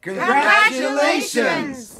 Congratulations!